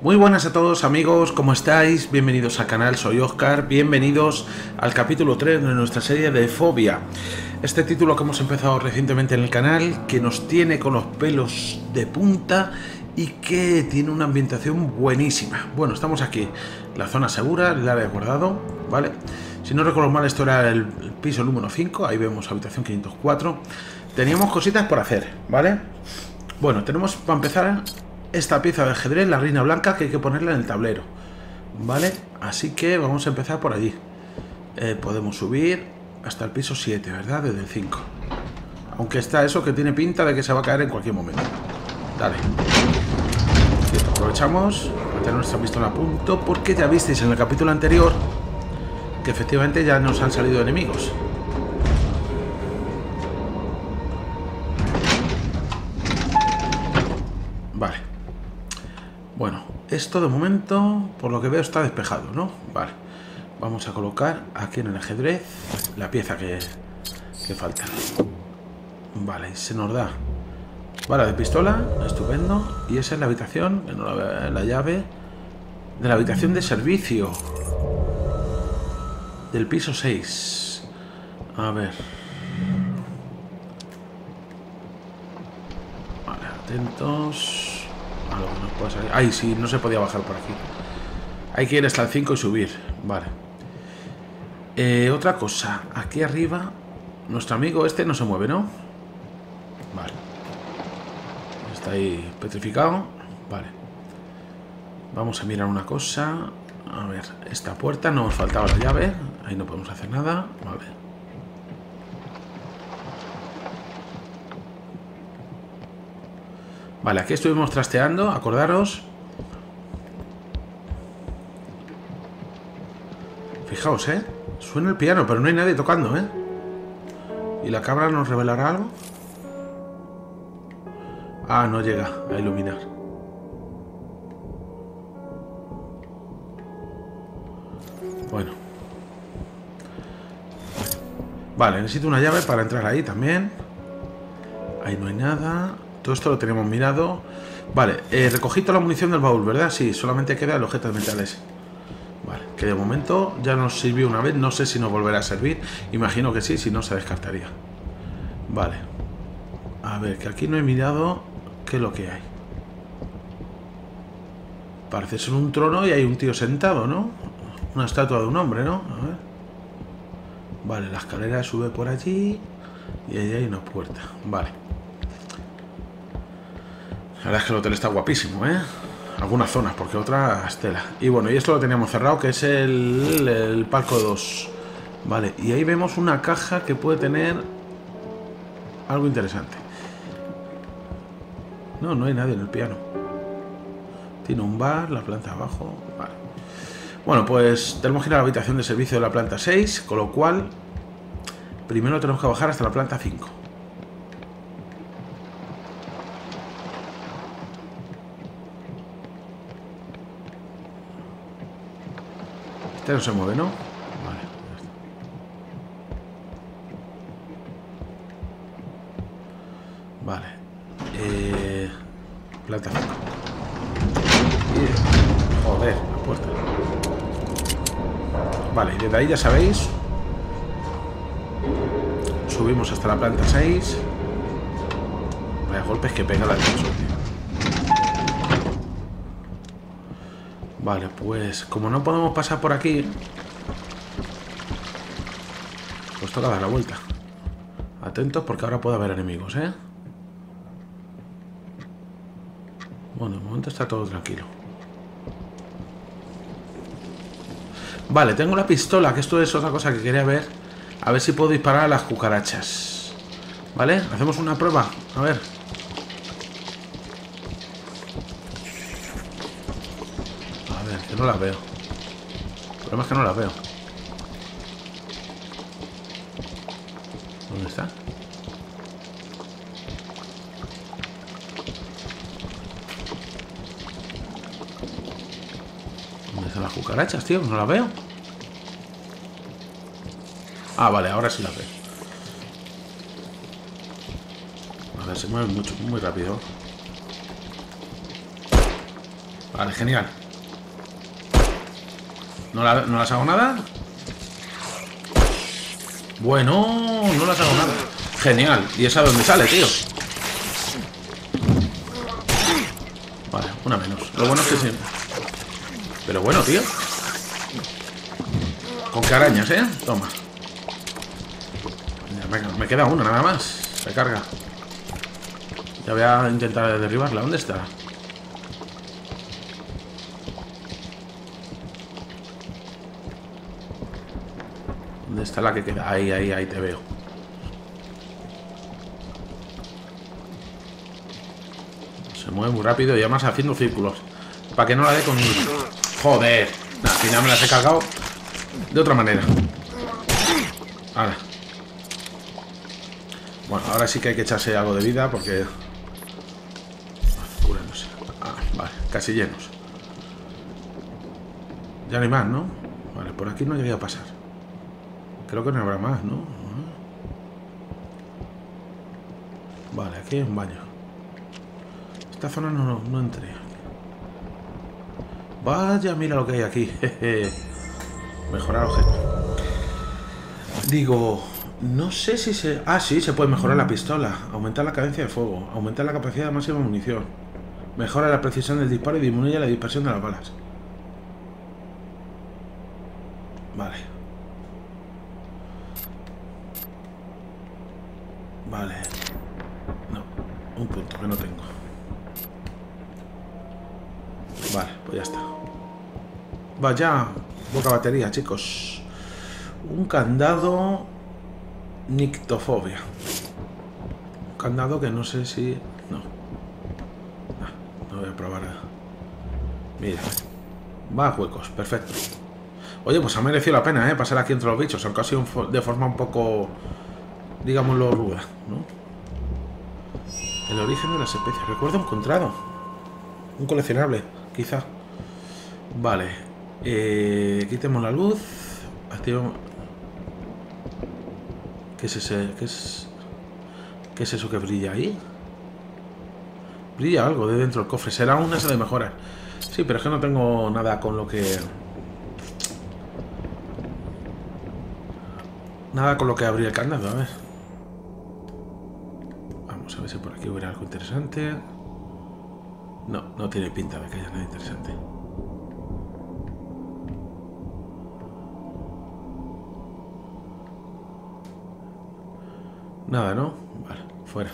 Muy buenas a todos amigos, ¿cómo estáis? Bienvenidos al canal, soy Oscar, bienvenidos al capítulo 3 de nuestra serie de Fobia. Este título que hemos empezado recientemente en el canal, que nos tiene con los pelos de punta y que tiene una ambientación buenísima. Bueno, estamos aquí, la zona segura, el área de guardado, ¿vale? Si no recuerdo mal, esto era el piso número 5, ahí vemos habitación 504. Teníamos cositas por hacer, ¿vale? Bueno, tenemos para empezar esta pieza de ajedrez, la reina blanca, que hay que ponerla en el tablero. ¿Vale? Así que vamos a empezar por allí. Eh, podemos subir hasta el piso 7, ¿verdad? Desde el 5. Aunque está eso que tiene pinta de que se va a caer en cualquier momento. Dale. aprovechamos para tener nuestra pistola a punto porque ya visteis en el capítulo anterior que efectivamente ya nos han salido enemigos. Bueno, esto de momento, por lo que veo, está despejado, ¿no? Vale. Vamos a colocar aquí en el ajedrez la pieza que, que falta. Vale, se nos da bala de pistola, estupendo. Y esa es la habitación, la, la llave de la habitación de servicio. Del piso 6. A ver. Vale, atentos. Ay, sí, no se podía bajar por aquí. Hay que ir hasta el 5 y subir. Vale. Eh, otra cosa. Aquí arriba, nuestro amigo este no se mueve, ¿no? Vale. Está ahí petrificado. Vale. Vamos a mirar una cosa. A ver, esta puerta no nos faltaba la llave. Ahí no podemos hacer nada. Vale. Vale, aquí estuvimos trasteando, acordaros. Fijaos, ¿eh? Suena el piano, pero no hay nadie tocando, ¿eh? ¿Y la cabra nos revelará algo? Ah, no llega a iluminar. Bueno. Vale, necesito una llave para entrar ahí también. Ahí no hay nada. Todo esto lo tenemos mirado. Vale, eh, recogí toda la munición del baúl, ¿verdad? Sí, solamente queda el objeto de metales. Vale, que de momento ya nos sirvió una vez. No sé si nos volverá a servir. Imagino que sí, si no se descartaría. Vale. A ver, que aquí no he mirado qué es lo que hay. Parece ser un trono y hay un tío sentado, ¿no? Una estatua de un hombre, ¿no? A ver. Vale, la escalera sube por allí y ahí hay una puerta. Vale. La verdad es que el hotel está guapísimo, ¿eh? Algunas zonas, porque otra estela. Y bueno, y esto lo teníamos cerrado, que es el, el palco 2. Vale, y ahí vemos una caja que puede tener algo interesante. No, no hay nadie en el piano. Tiene un bar, la planta abajo. Vale. Bueno, pues tenemos que ir a la habitación de servicio de la planta 6, con lo cual primero tenemos que bajar hasta la planta 5. Este no se mueve, ¿no? Vale. Vale. Eh, planta 5. Joder, la puerta. Vale, y desde ahí ya sabéis. Subimos hasta la planta 6. Vaya golpes que pega la ascensor. Vale, pues como no podemos pasar por aquí, pues toca dar la vuelta. Atentos porque ahora puede haber enemigos, ¿eh? Bueno, de momento está todo tranquilo. Vale, tengo la pistola, que esto es otra cosa que quería ver. A ver si puedo disparar a las cucarachas. ¿Vale? Hacemos una prueba. A ver. No las veo. El problema es que no las veo. ¿Dónde está? ¿Dónde están las cucarachas, tío? No las veo. Ah, vale, ahora sí las veo. Ver, se mueven mucho, muy rápido. Vale, genial. ¿No, ¿No las hago nada? Bueno, no las hago nada. Genial. ¿Y esa dónde sale, tío? Vale, una menos. Lo bueno es que sí. Pero bueno, tío. Con qué arañas, ¿eh? Toma. Me queda una nada más. Se carga. Ya voy a intentar derribarla. ¿Dónde está? ¿Dónde está la que queda? Ahí, ahí, ahí te veo. Se mueve muy rápido y además haciendo círculos. Para que no la dé con... Joder. Nada, si ya me las he cargado de otra manera. Ahora. Bueno, ahora sí que hay que echarse algo de vida porque... Ah, vale, casi llenos. Ya no hay más, ¿no? Vale, por aquí no llegué a pasar. Creo que no habrá más, ¿no? Vale, aquí hay un baño. Esta zona no, no, no entré. Vaya, mira lo que hay aquí. Mejorar objeto. Digo, no sé si se... Ah, sí, se puede mejorar la pistola. Aumentar la cadencia de fuego. Aumentar la capacidad de máxima munición. Mejora la precisión del disparo y disminuye la dispersión de las balas. Vale. No, un punto que no tengo. Vale, pues ya está. Vaya, poca batería, chicos. Un candado Nictofobia. Un candado que no sé si... No. No, voy a probar. Mira. Va huecos, perfecto. Oye, pues ha merecido la pena, ¿eh? Pasar aquí entre los bichos, aunque ha sido de forma un poco, digámoslo, ruda, ¿no? El origen de las especies. Recuerdo encontrado. Un coleccionable, quizá. Vale. Eh, quitemos la luz. Activamos... ¿Qué es ese? ¿Qué es, ¿Qué es eso que brilla ahí? Brilla algo de dentro del cofre. Será una de mejoras. Sí, pero es que no tengo nada con lo que... Nada con lo que abrir el candado, a ver. Vamos a ver si por aquí hubiera algo interesante. No, no tiene pinta de que haya nada interesante. Nada, ¿no? Vale, fuera.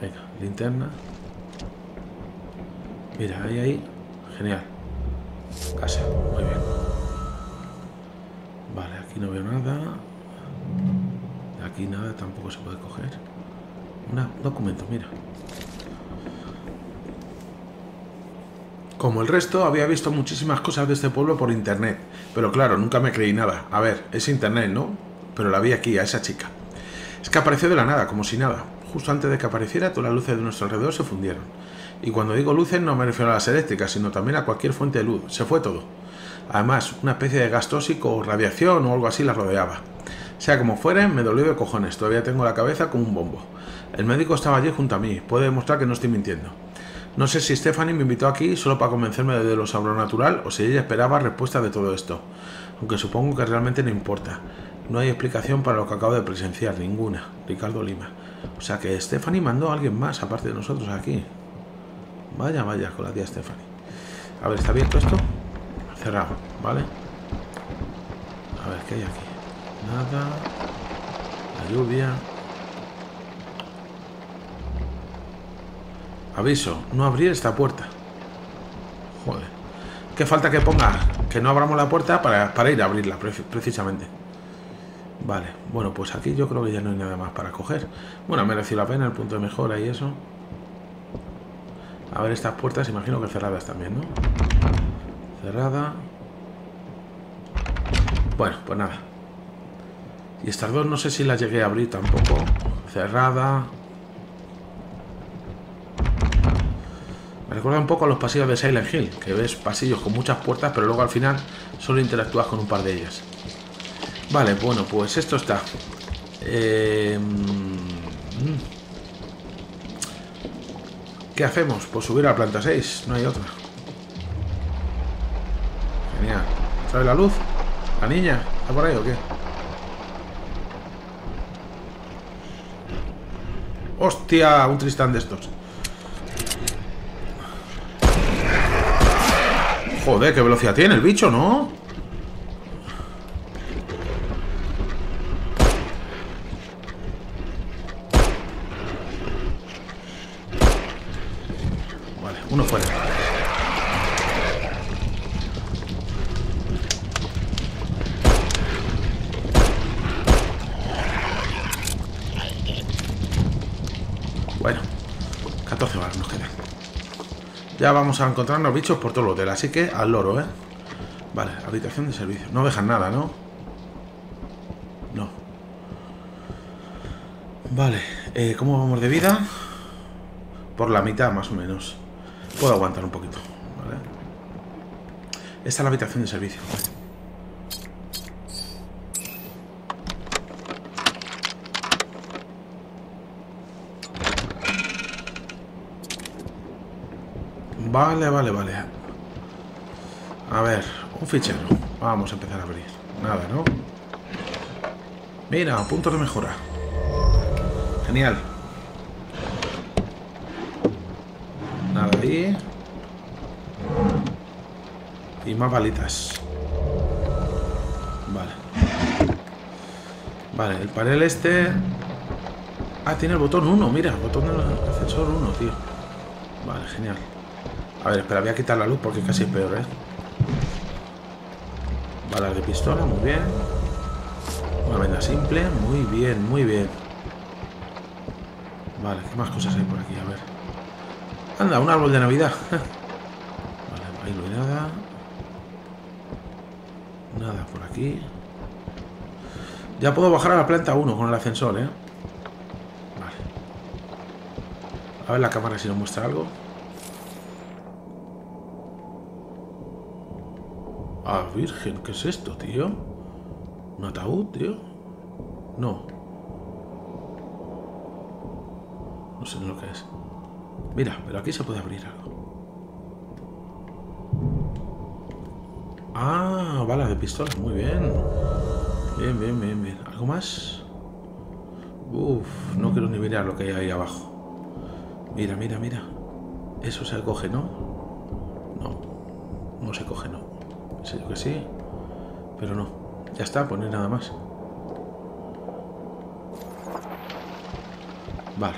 Venga, linterna. Mira, ahí, ahí. Genial. Casa, muy bien. Vale, aquí no veo nada. Aquí nada, tampoco se puede coger. Un documento, mira. Como el resto, había visto muchísimas cosas de este pueblo por internet. Pero claro, nunca me creí nada. A ver, es internet, ¿no? Pero la vi aquí, a esa chica. Es que apareció de la nada, como si nada. Justo antes de que apareciera, todas las luces de nuestro alrededor se fundieron. Y cuando digo luces no me refiero a las eléctricas, sino también a cualquier fuente de luz. Se fue todo. Además, una especie de gas tóxico o radiación o algo así la rodeaba. Sea como fuere, me dolió de cojones. Todavía tengo la cabeza como un bombo. El médico estaba allí junto a mí. Puede demostrar que no estoy mintiendo. No sé si Stephanie me invitó aquí solo para convencerme de lo sobrenatural o si ella esperaba respuesta de todo esto. Aunque supongo que realmente no importa. No hay explicación para lo que acabo de presenciar, ninguna. Ricardo Lima. O sea que Stephanie mandó a alguien más aparte de nosotros aquí. Vaya, vaya, con la tía Stephanie. A ver, ¿está abierto esto? Cerrado, ¿vale? A ver, ¿qué hay aquí? Nada. La lluvia. Aviso, no abrir esta puerta. Joder. ¿Qué falta que ponga? Que no abramos la puerta para, para ir a abrirla, precisamente. Vale, bueno, pues aquí yo creo que ya no hay nada más para coger. Bueno, ha merecido la pena el punto de mejora y eso. A ver estas puertas, imagino que cerradas también, ¿no? Cerrada. Bueno, pues nada. Y estas dos no sé si las llegué a abrir tampoco. Cerrada. Me recuerda un poco a los pasillos de Silent Hill, que ves pasillos con muchas puertas, pero luego al final solo interactúas con un par de ellas. Vale, bueno, pues esto está. Eh, ¿Qué hacemos? Pues subir a la planta 6, no hay otra. Genial. ¿Trae la luz? ¿La niña? ¿Está por ahí o qué? ¡Hostia! Un Tristán de estos. Joder, qué velocidad tiene el bicho, ¿no? Vale, uno fuera. Bueno, 14 balas nos quedan. Ya a encontrarnos bichos por todo el hotel, así que al loro, ¿eh? Vale, habitación de servicio. No dejan nada, ¿no? No. Vale, eh, ¿cómo vamos de vida? Por la mitad, más o menos. Puedo aguantar un poquito, ¿vale? Esta es la habitación de servicio. Vale, vale, vale. A ver, un fichero. Vamos a empezar a abrir. Nada, ¿no? Mira, puntos de mejora. Genial. Nada ahí. Y más balitas. Vale. Vale, el panel este... Ah, tiene el botón 1, mira, el botón del ascensor 1, tío. Vale, genial. A ver, espera, voy a quitar la luz porque casi es peor, ¿eh? Balas de pistola, muy bien. Una venda simple, muy bien, muy bien. Vale, ¿qué más cosas hay por aquí? A ver. Anda, un árbol de Navidad. vale, ahí no hay nada. Nada por aquí. Ya puedo bajar a la planta 1 con el ascensor, ¿eh? Vale. A ver la cámara si nos muestra algo. Virgen, ¿qué es esto, tío? ¿Un ataúd, tío? No. No sé lo que es. Mira, pero aquí se puede abrir algo. Ah, bala de pistola, muy bien. Bien, bien, bien, bien. ¿Algo más? Uf, no quiero ni mirar lo que hay ahí abajo. Mira, mira, mira. Eso se coge, ¿no? No, no se coge, no. Sé yo que sí, pero no. Ya está, poner nada más. Vale.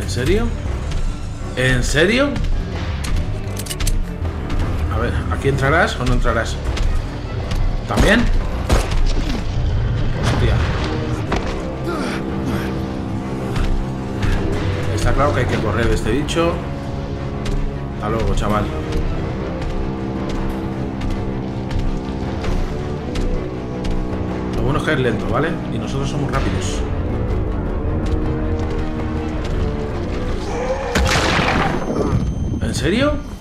¿En serio? ¿En serio? ¿Aquí entrarás o no entrarás? ¿También? Hostia. Está claro que hay que correr de este bicho. Hasta luego, chaval. Lo bueno es que es lento, ¿vale? Y nosotros somos rápidos. ¿En serio?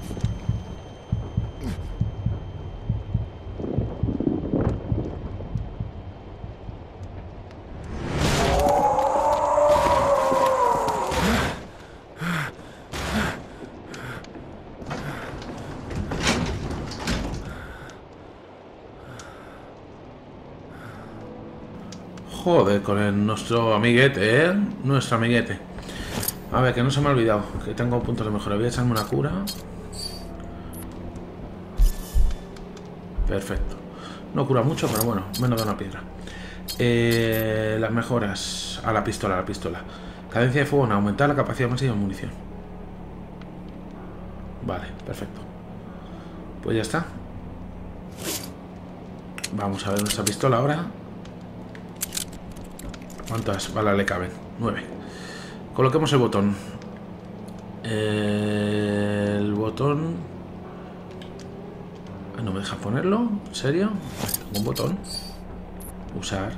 Joder, con nuestro amiguete, ¿eh? Nuestro amiguete. A ver, que no se me ha olvidado. Que tengo puntos de mejora. Voy a echarme una cura. Perfecto. No cura mucho, pero bueno, menos de una piedra. Eh, las mejoras a la pistola, a la pistola. Cadencia de fuego, aumentar la capacidad máxima de munición. Vale, perfecto. Pues ya está. Vamos a ver nuestra pistola ahora. ¿Cuántas balas le caben? Nueve. Coloquemos el botón. El botón... ¿No me deja ponerlo? ¿En serio? Un botón. Usar.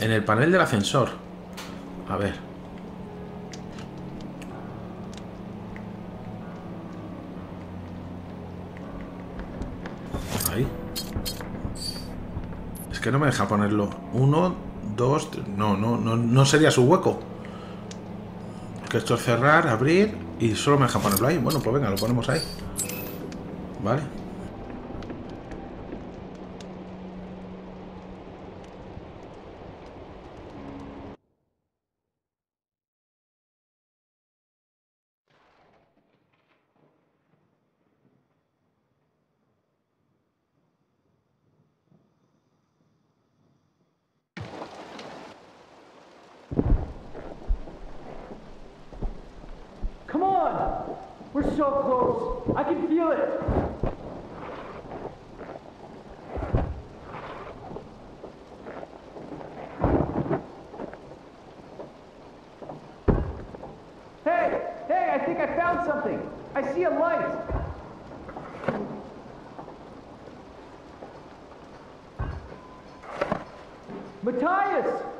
En el panel del ascensor. A ver. Ahí. Es que no me deja ponerlo. Uno, dos. No, no, no, no sería su hueco. Que esto es cerrar, abrir y solo me deja ponerlo ahí. Bueno, pues venga, lo ponemos ahí. Vale. Matthias!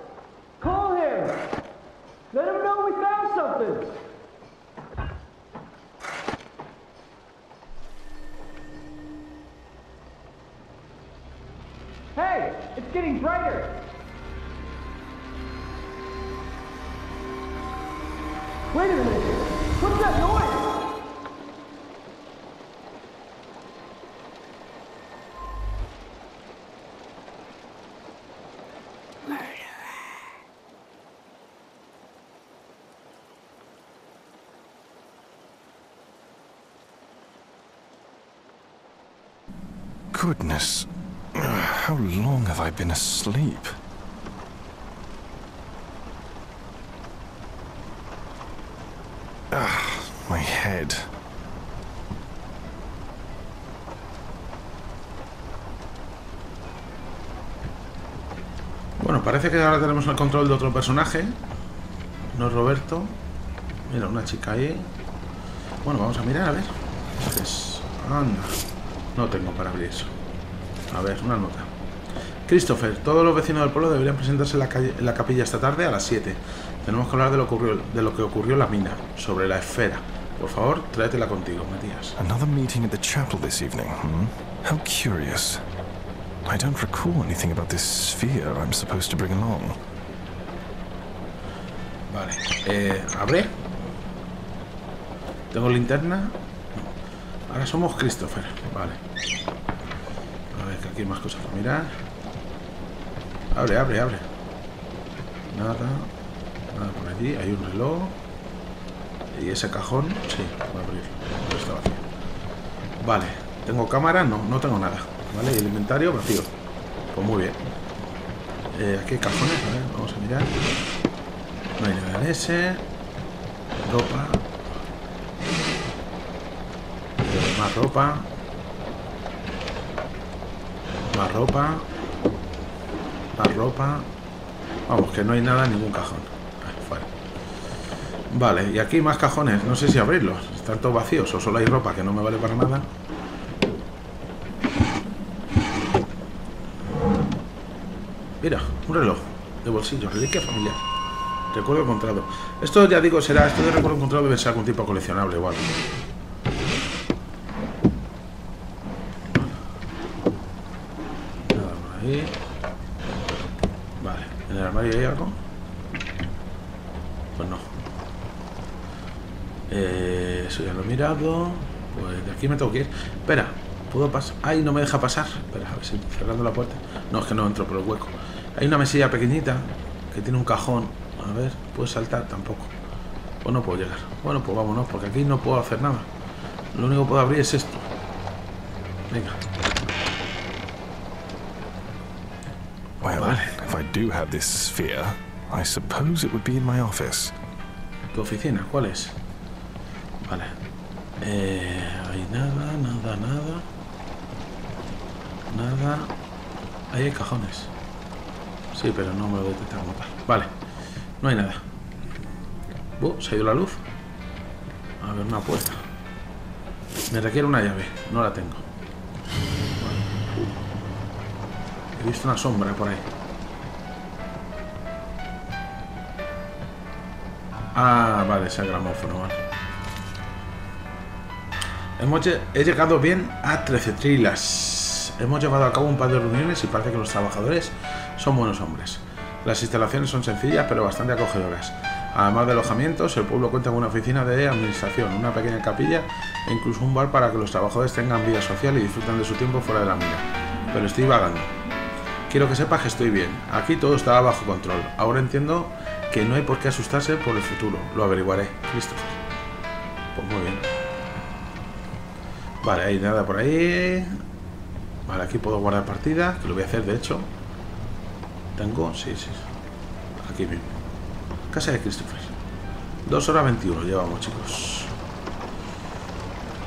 Goodness. How long have I been asleep? Ah, my head. Bueno, parece que ahora tenemos el control de otro personaje. No es Roberto. Mira, una chica ahí. Bueno, vamos a mirar, a ver. Es... Anda. No tengo para abrir eso. A ver, una nota. Christopher, todos los vecinos del pueblo deberían presentarse en la, calle- en la capilla esta tarde a las 7. Tenemos que hablar de lo, ocurrió- de lo que ocurrió en la mina, sobre la esfera. Por favor, tráetela contigo, Matías. Another meeting at the chapel this evening, hmm? How curious. I don't recall anything about this sphere I'm supposed to bring along. Vale. Eh, ¿Abre? ¿Tengo linterna? Ahora somos Christopher. Vale. A ver, que aquí hay más cosas para mirar. Abre, abre, abre. Nada. Nada por allí. Hay un reloj. Y ese cajón, sí, voy a abrirlo. Pero está vacío. Vale. ¿Tengo cámara? No, no tengo nada. Vale, y el inventario vacío. Pues muy bien. Eh, aquí hay cajones, a ver, vamos a mirar. No hay nada en ese. Ropa. Eh, más ropa. Más ropa. Más ropa. Vamos, que no hay nada ningún cajón. Ah, fuera. Vale, y aquí más cajones. No sé si abrirlos. Están todos vacíos o solo hay ropa que no me vale para nada. Mira, un reloj de bolsillo, reliquia familiar. Recuerdo encontrado. Esto ya digo, será, esto de recuerdo encontrado debe ser algún tipo coleccionable igual. Nada por Vale, ¿en el armario hay algo? Pues no. Eh, eso ya lo he mirado. Pues de aquí me tengo que ir. Espera, ¿puedo pasar? Ay, no me deja pasar. Espera, a ver si cerrando la puerta. No, es que no entro por el hueco. Hay una mesilla pequeñita que tiene un cajón. A ver, ¿puedo saltar? Tampoco. Pues no puedo llegar. Bueno, pues vámonos, porque aquí no puedo hacer nada. Lo único que puedo abrir es esto. Venga. Do have this sphere, I suppose it would be in my office. ¿Tu oficina? ¿Cuál es? Vale. Eh, hay nada, nada, nada. Nada. Ahí hay cajones. Sí, pero no me lo detecta como tal. Vale. No hay nada. Uh, se ha ido la luz. A ver, una puerta. Me requiere una llave. No la tengo. Vale. He visto una sombra por ahí. Ah, vale, ese gramófono, vale. Hemos he llegado bien a 13 trilas. Hemos llevado a cabo un par de reuniones y parece que los trabajadores son buenos hombres. Las instalaciones son sencillas pero bastante acogedoras. Además de alojamientos, el pueblo cuenta con una oficina de administración, una pequeña capilla e incluso un bar para que los trabajadores tengan vida social y disfruten de su tiempo fuera de la mina. Pero estoy vagando. Quiero que sepas que estoy bien. Aquí todo está bajo control. Ahora entiendo que no hay por qué asustarse por el futuro. Lo averiguaré, Christopher. Pues muy bien. Vale, hay nada por ahí. Vale, aquí puedo guardar partida, que lo voy a hacer de hecho. Tengo, sí, sí. Aquí mismo. Casa de Christopher. 2 horas 21 llevamos, chicos.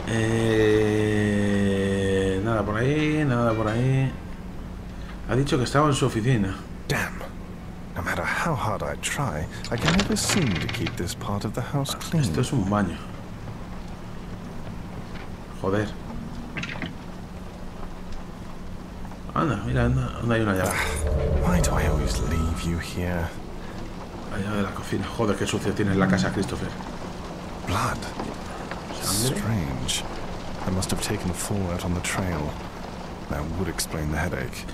Eh, nada por ahí, nada por ahí. Ha dicho que estaba en su oficina. Damn. No matter how hard I try, I can never seem to keep this part of the house clean. Esto es un baño. Joder. Anda, mira, anda, anda hay una llave. Why do I always leave you here? La llave de la cocina. Joder, qué sucio tiene la casa, Christopher. Blood. Sangre. Strange. I must have taken a fall out on the trail. That would explain the headache.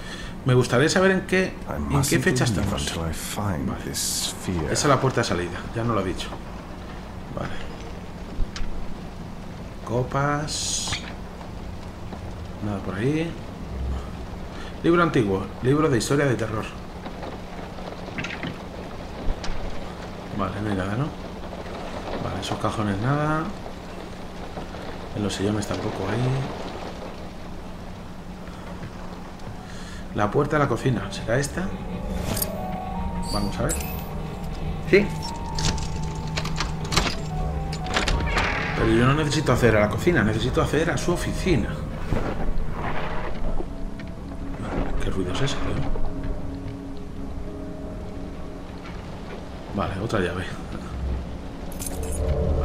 Me gustaría saber en qué, en qué fecha estamos. Vale. Esa es la puerta de salida, ya no lo ha dicho. Vale. Copas. Nada por ahí. Libro antiguo, libro de historia de terror. Vale, no hay nada, ¿no? Vale, esos cajones nada. En los sillones tampoco hay. La puerta de la cocina, ¿será esta? Vamos a ver. Sí. Pero yo no necesito hacer a la cocina, necesito hacer a su oficina. ¿Qué ruido es ese? Vale, otra llave.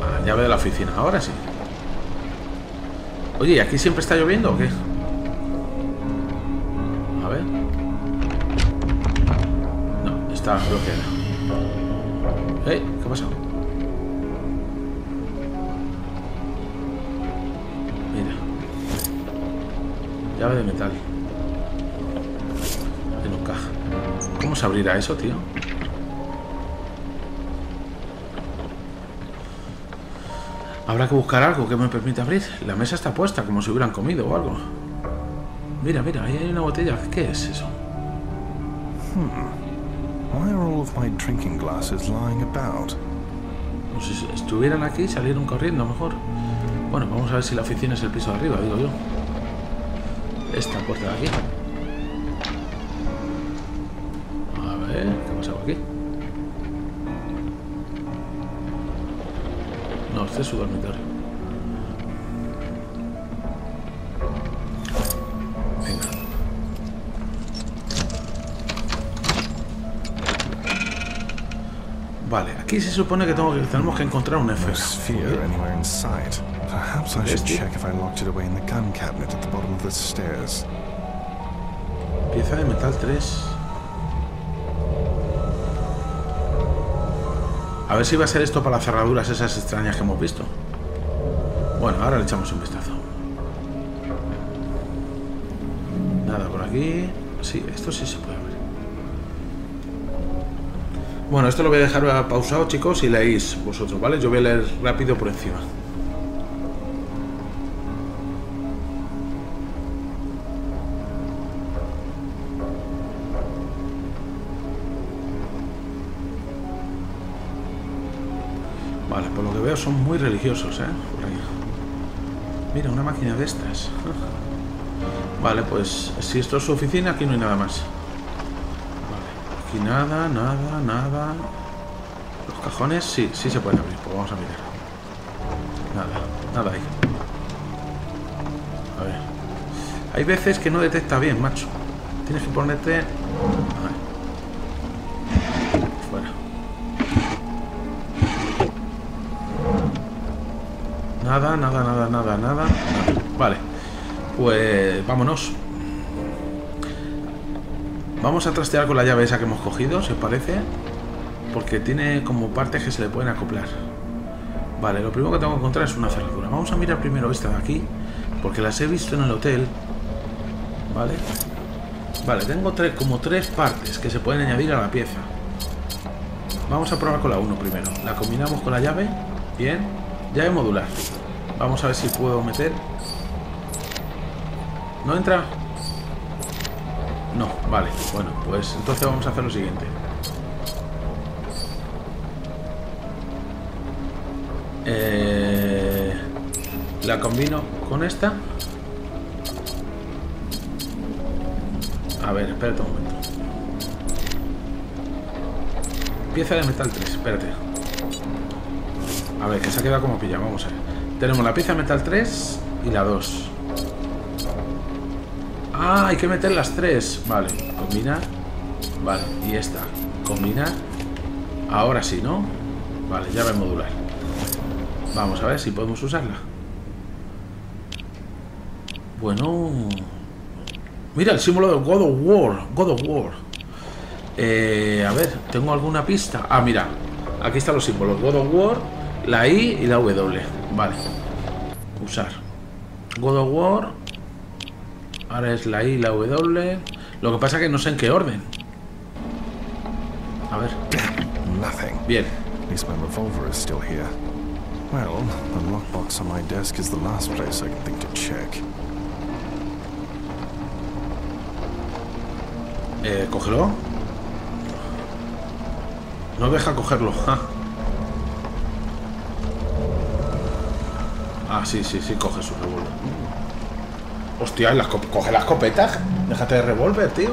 Ah, llave de la oficina, ahora sí. Oye, ¿y aquí siempre está lloviendo o qué? No, está bloqueada. ¿Eh? ¿Qué ha pasado? Mira. Llave de metal. En un caja. ¿Cómo se abrirá eso, tío? Habrá que buscar algo que me permita abrir. La mesa está puesta, como si hubieran comido o algo. Mira, mira, ahí hay una botella. ¿Qué es eso? Why are all of my drinking glasses lying about? Como si estuvieran aquí salieron corriendo mejor. Bueno, vamos a ver si la oficina es el piso de arriba, digo yo. Esta puerta de aquí. A ver, ¿qué ha pasado aquí? No, este es su dormitorio. Aquí se supone que, tengo que tenemos que encontrar una esfera. Perhaps I should Este. check if I locked it away in the gun cabinet at the bottom of the stairs. Pieza de metal 3. A ver si va a ser esto para las cerraduras esas extrañas que hemos visto. Bueno, ahora le echamos un vistazo. Nada por aquí. Sí, esto sí se puede. Bueno, esto lo voy a dejar pausado, chicos, y leéis vosotros, ¿vale? Yo voy a leer rápido por encima. Vale, por lo que veo son muy religiosos, ¿eh? Mira, una máquina de estas. Vale, pues si esto es su oficina, aquí no hay nada más. Aquí nada, nada, nada. Los cajones, sí, sí se pueden abrir, pues vamos a mirar. Nada, nada ahí. A ver. Hay veces que no detecta bien, macho. Tienes que ponerte... A ver. Fuera. Nada, nada, nada, nada, nada. Vale. Pues vámonos. Vamos a trastear con la llave esa que hemos cogido, si os parece. porque tiene como partes que se le pueden acoplar. Vale, lo primero que tengo que encontrar es una cerradura. Vamos a mirar primero esta de aquí, porque las he visto en el hotel. Vale. Vale, tengo tres, como tres partes que se pueden añadir a la pieza. Vamos a probar con la 1 primero. La combinamos con la llave. Bien. Llave modular. Vamos a ver si puedo meter. ¿No entra? No, vale. Bueno, pues entonces vamos a hacer lo siguiente. Eh, la combino con esta. A ver, espérate un momento. Pieza de metal 3, espérate. A ver, que se ha quedado como pilla, vamos a ver. Tenemos la pieza de metal 3 y la 2. Ah, hay que meter las tres. Vale, combinar. Vale, y esta. Combinar. Ahora sí, ¿no? Vale, llave modular. Vamos a ver si podemos usarla. Bueno... Mira, el símbolo de God of War. God of War. Eh, a ver, ¿tengo alguna pista? Ah, mira. Aquí están los símbolos. God of War, la I y la W. Vale. Usar. God of War. Ahora es la I y la W. Lo que pasa es que no sé en qué orden. A ver. Nothing. Bien. At least my revolver is still here. Well, the lockbox on my desk is the last place I can think to check. Eh, cógelo. No deja cogerlo. ja. Ah, sí, sí, sí, coge su revólver. Hostia, ¿la esco- coge la escopeta. Déjate de revólver, tío.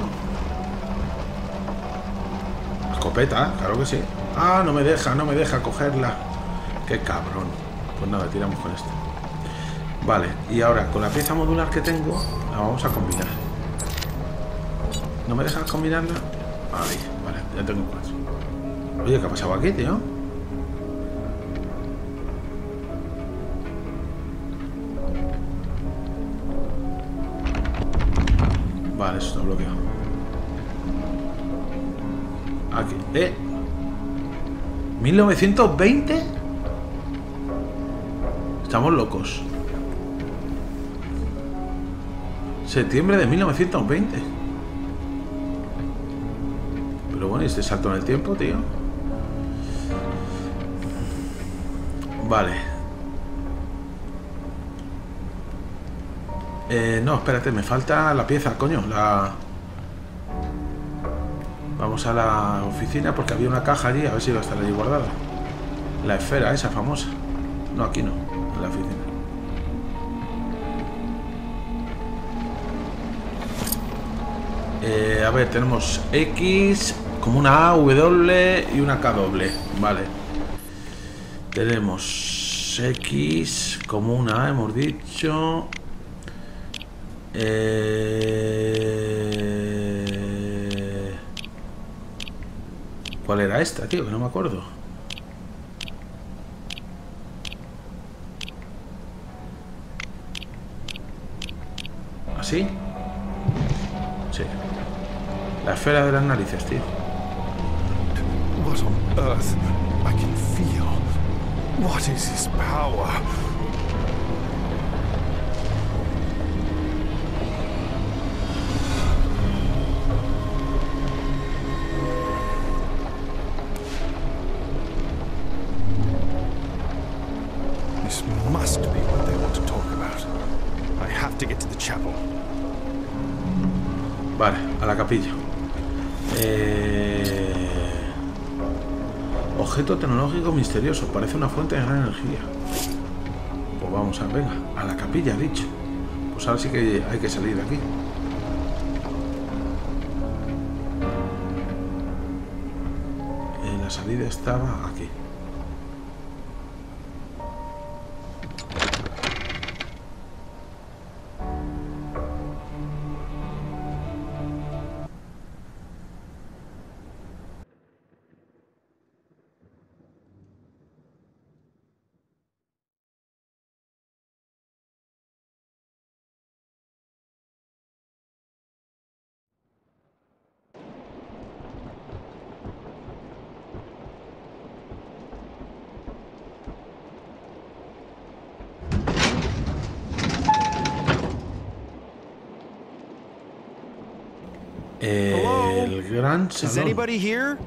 Escopeta, claro que sí. Ah, no me deja, no me deja cogerla. Qué cabrón. Pues nada, tiramos con esto. Vale, y ahora con la pieza modular que tengo, la vamos a combinar. ¿No me dejas combinarla? Ahí, vale, ya tengo cuatro. Oye, ¿qué ha pasado aquí, tío? Está bloqueado. Aquí, eh. ¿1920? Estamos locos. Septiembre de 1920. Pero bueno, ¿y este salto en el tiempo, tío? Vale. Eh, no, espérate, me falta la pieza, coño. La... Vamos a la oficina porque había una caja allí, a ver si va a estar allí guardada. La esfera esa famosa. No, aquí no, en la oficina. Eh, a ver, tenemos X como una A, W y una K doble. Vale. Tenemos X como una A, hemos dicho. Eh... ¿Cuál era esta, tío? Que no me acuerdo. ¿Así? Sí. La esfera de las narices, tío. What on earth? I can feel. What is his power? Tecnológico misterioso. Parece una fuente de gran energía. Pues vamos a, venga, a la capilla, dicho. Pues ahora sí que hay que salir de aquí. Eh, la salida estaba aquí. Gran Is salón. anybody here?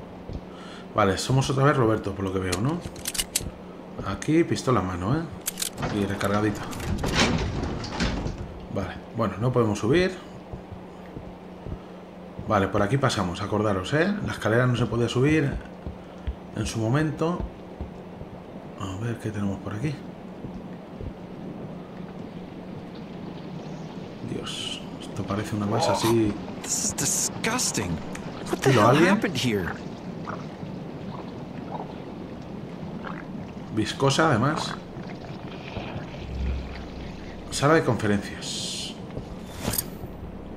Vale, somos otra vez Roberto, por lo que veo, ¿no? Aquí, pistola a mano, ¿eh? Y recargadita. Vale, bueno, no podemos subir. Vale, por aquí pasamos, acordaros, ¿eh? La escalera no se podía subir en su momento. A ver qué tenemos por aquí. Dios, esto parece una masa así. This is disgusting. What the hell happened here? Viscosa, además. Sala de conferencias.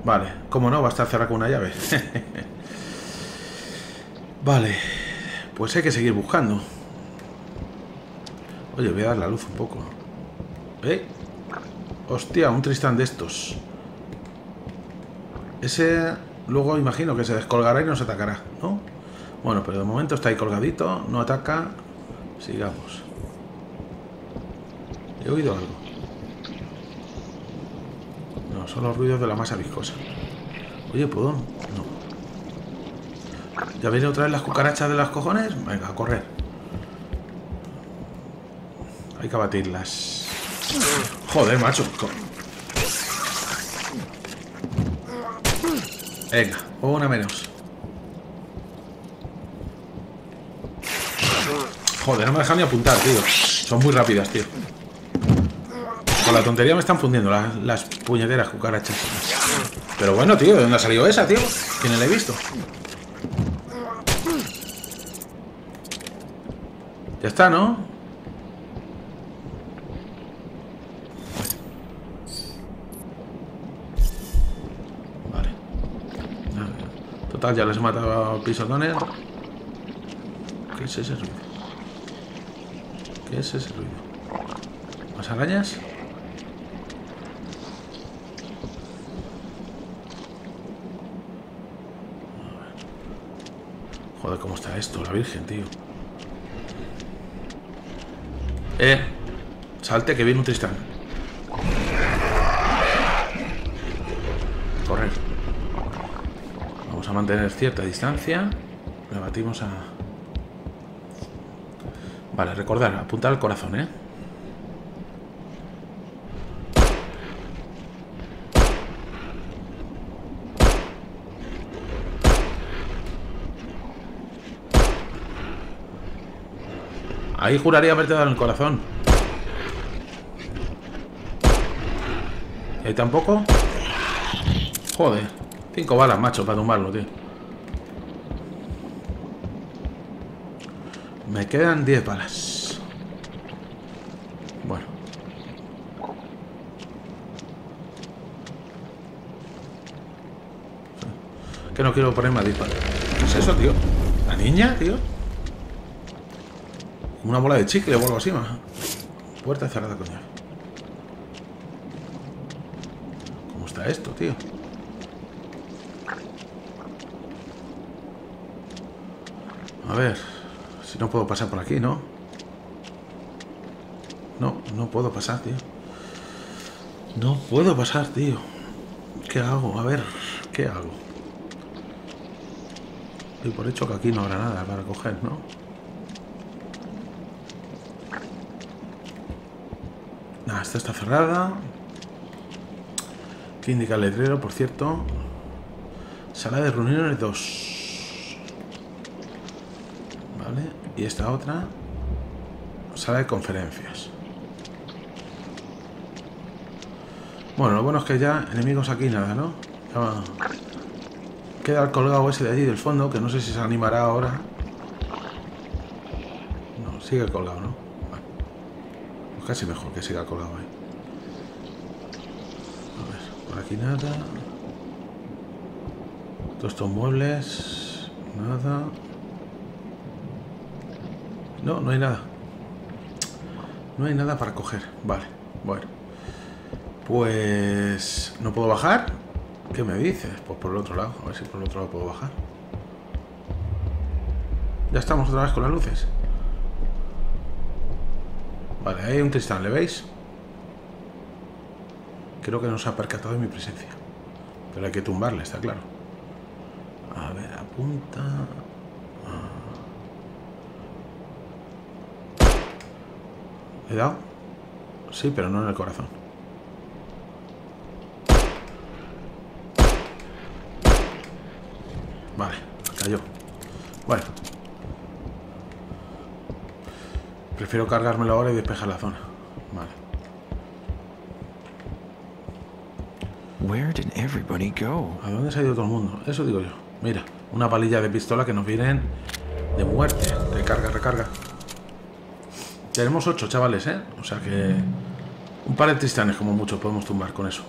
Vale, como no, va a estar cerrada con una llave. vale, pues hay que seguir buscando. Oye, voy a dar la luz un poco. ¿Eh? Hostia, un Tristán de estos. Ese luego imagino que se descolgará y nos atacará, ¿no? Bueno, pero de momento está ahí colgadito, no ataca. Sigamos. He oído algo. No, son los ruidos de la masa viscosa. Oye, ¿puedo? No. ¿Ya viene otra vez las cucarachas de las cojones? Venga, a correr. Hay que abatirlas. Joder, macho. Venga, una menos. Joder, no me dejan ni apuntar, tío. Son muy rápidas, tío. Con la tontería me están fundiendo las, las puñeteras cucarachas. Pero bueno, tío, ¿de dónde ha salido esa, tío? ¿Quién la he visto? Ya está, ¿no? Ya les he matado a pisotones. ¿Qué es ese ruido? ¿Qué es ese ruido? ¿Más arañas? Joder, ¿cómo está esto? La Virgen, tío. Eh, salte que viene un Tristán. Mantener cierta distancia. Le batimos a... Vale, recordar, apuntar al corazón, ¿eh? Ahí juraría haberte dado en el corazón. ¿Y ahí tampoco? Joder. Cinco balas, macho, para tumbarlo, tío. Me quedan 10 balas. Bueno. Que no quiero ponerme a disparar. ¿Qué es eso, tío? ¿La niña, tío? Una bola de chicle o algo así, más. Puerta cerrada, coño. ¿Cómo está esto, tío? A ver, si no puedo pasar por aquí, ¿no? No, no puedo pasar, tío. No puedo pasar, tío. ¿Qué hago? A ver, ¿qué hago? Doy por hecho que aquí no habrá nada para coger, ¿no? Nada, esta está cerrada. ¿Qué indica el letrero, por cierto? Sala de reuniones 2. Vale. Y esta otra. Sala de conferencias. Bueno, lo bueno es que ya enemigos aquí nada, ¿no? Queda el colgado ese de allí del fondo, que no sé si se animará ahora. No, sigue colgado, ¿no? Pues casi mejor que siga colgado ahí. A ver, por aquí nada. Todos estos muebles. Nada. No, no hay nada. No hay nada para coger. Vale, bueno. Pues... ¿No puedo bajar? ¿Qué me dices? Pues por el otro lado. A ver si por el otro lado puedo bajar. Ya estamos otra vez con las luces. Vale, hay un Tristán, ¿le veis? Creo que no se ha percatado de mi presencia. Pero hay que tumbarle, está claro. A ver, apunta. ¿Le he dado? Sí, pero no en el corazón. Vale, cayó. Bueno. Prefiero cargármelo ahora y despejar la zona. Vale. Where did everybody go? ¿A dónde se ha ido todo el mundo? Eso digo yo. Mira, una palilla de pistola que nos vienen de muerte. Recarga, recarga. Tenemos ocho, chavales, ¿eh? O sea que... Un par de tristanes como mucho podemos tumbar con eso.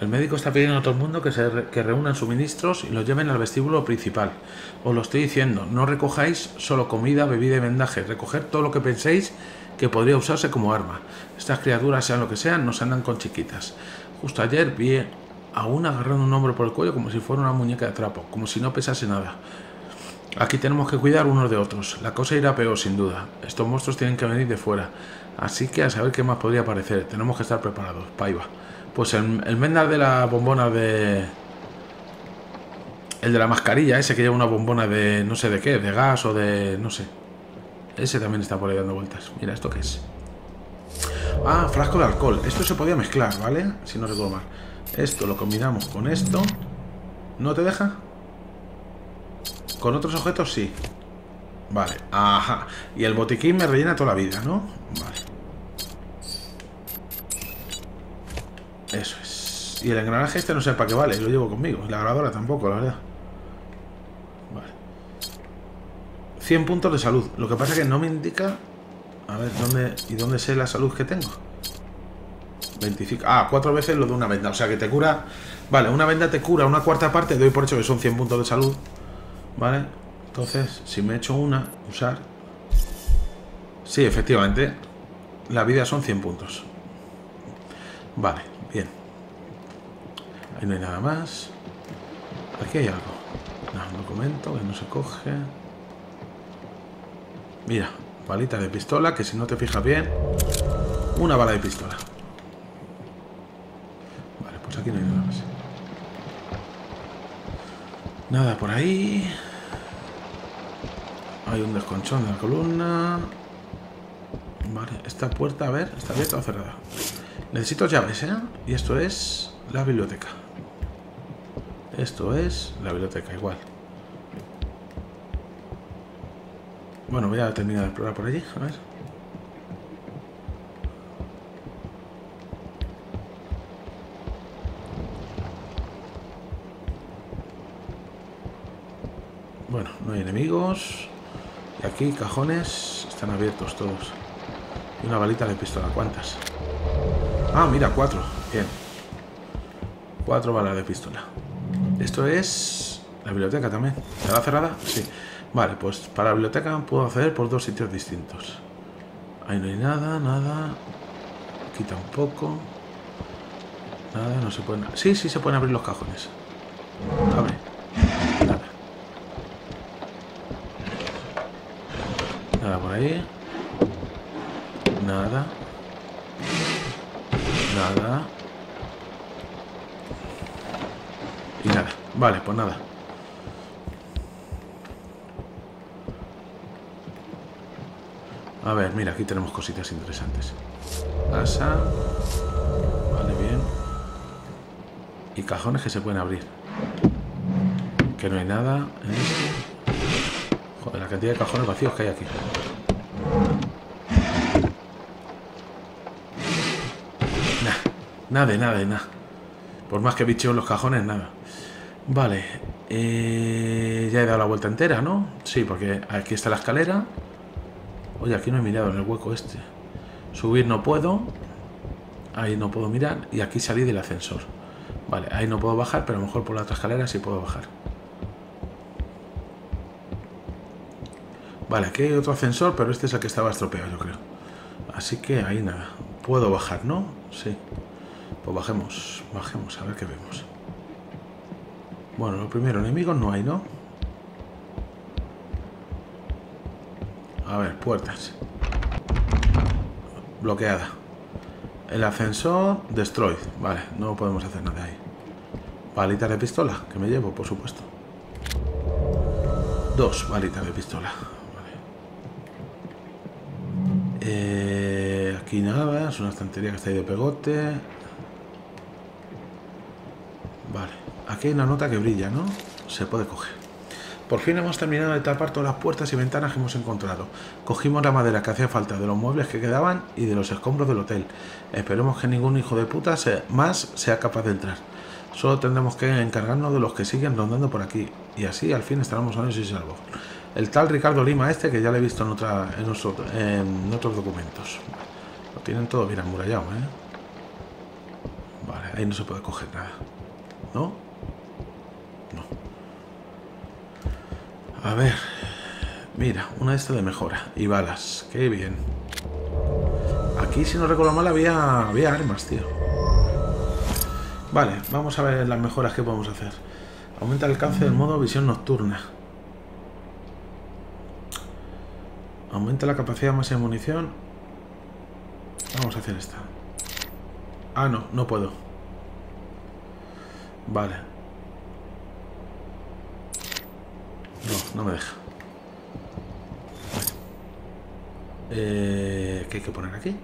El médico está pidiendo a todo el mundo que, se re- que reúnan suministros y los lleven al vestíbulo principal. Os lo estoy diciendo, no recojáis solo comida, bebida y vendaje. Recoger todo lo que penséis que podría usarse como arma. Estas criaturas, sean lo que sean, no se andan con chiquitas. Justo ayer vi a una agarrando un hombre por el cuello como si fuera una muñeca de trapo, como si no pesase nada. Aquí tenemos que cuidar unos de otros. La cosa irá peor, sin duda. Estos monstruos tienen que venir de fuera. Así que a saber qué más podría aparecer. Tenemos que estar preparados. Paiva. Pues el, el Mendar de la bombona de... El de la mascarilla, ese que lleva una bombona de no sé de qué, de gas o de... no sé. Ese también está por ahí dando vueltas. Mira, ¿esto qué es? Ah, frasco de alcohol. Esto se podía mezclar, ¿vale? Si no recuerdo mal. Esto lo combinamos con esto. ¿No te deja? Con otros objetos sí. Vale, ajá. Y el botiquín me rellena toda la vida, ¿no? Vale. Eso es. Y el engranaje este no sé para qué vale, lo llevo conmigo. La grabadora tampoco, la verdad. Vale. 100 puntos de salud. Lo que pasa es que no me indica... A ver, ¿dónde... ¿Y dónde sé la salud que tengo? 25... Ah, cuatro veces lo de una venda. O sea, que te cura... Vale, una venda te cura una cuarta parte. Doy por hecho que son 100 puntos de salud. Vale. Entonces, si me echo una, usar... Sí, efectivamente. La vida son 100 puntos. Vale, bien. Ahí no hay nada más. Aquí hay algo. No, un documento que no se coge. Mira, balita de pistola, que si no te fijas bien, una bala de pistola. Vale, pues aquí no hay nada más. Nada por ahí. Hay un desconchón de la columna. Vale, esta puerta, a ver, ¿está abierta o cerrada? Necesito llaves, ¿eh? Y esto es la biblioteca. Esto es la biblioteca, igual. Bueno, voy a terminar de explorar por allí, a ver. Bueno, no hay enemigos. Y aquí cajones están abiertos todos. Y una balita de pistola, ¿cuántas? Ah, mira, cuatro. Bien. Cuatro balas de pistola. Esto es la biblioteca también. ¿Estará cerrada? Sí. Vale, pues para la biblioteca puedo acceder por dos sitios distintos. Ahí no hay nada, nada. Aquí tampoco. Nada, no se pueden... Sí, sí se pueden abrir los cajones. Abre. Nada. Nada por ahí. Nada. Nada. Y nada. Vale, pues nada. A ver, mira, aquí tenemos cositas interesantes. Casa. Vale, bien. Y cajones que se pueden abrir. Que no hay nada. Joder, la cantidad de cajones vacíos que hay aquí. Nada nada nada. Por más que bicheo en los cajones, nada. Vale. eh, ya he dado la vuelta entera, ¿no? Sí, porque aquí está la escalera. Oye, aquí no he mirado en el hueco este. Subir no puedo. Ahí no puedo mirar. Y aquí salí del ascensor. Vale, ahí no puedo bajar, pero a lo mejor por la otra escalera sí puedo bajar. Vale, aquí hay otro ascensor, pero este es el que estaba estropeado, yo creo. Así que ahí nada. Puedo bajar, ¿no? Sí. Pues bajemos, bajemos, a ver qué vemos. Bueno, lo primero, enemigos no hay, ¿no? A ver, puertas. Bloqueada. El ascensor, destroyed. Vale, no podemos hacer nada ahí. Balitas de pistola, que me llevo, por supuesto. Dos balitas de pistola. Vale. Eh, aquí nada, es una estantería que está ahí de pegote. Vale, aquí hay una nota que brilla, ¿no? Se puede coger. Por fin hemos terminado de tapar todas las puertas y ventanas que hemos encontrado. Cogimos la madera que hacía falta de los muebles que quedaban y de los escombros del hotel. Esperemos que ningún hijo de puta más sea capaz de entrar. Solo tendremos que encargarnos de los que siguen rondando por aquí. Y así al fin estaremos sanos y salvos. El tal Ricardo Lima este, que ya lo he visto en, otra, en, en otros documentos. Lo tienen todo bien amurallado, ¿eh? Vale, ahí no se puede coger nada. ¿No? A ver. Mira, una de estas de mejora. Y balas. Qué bien. Aquí, si no recuerdo mal, había, había armas, tío. Vale, vamos a ver las mejoras que podemos hacer. Aumenta el alcance del modo visión nocturna. Aumenta la capacidad máxima de munición. Vamos a hacer esta. Ah, no, no puedo. Vale. No, no me deja. Eh, ¿Qué hay que poner aquí?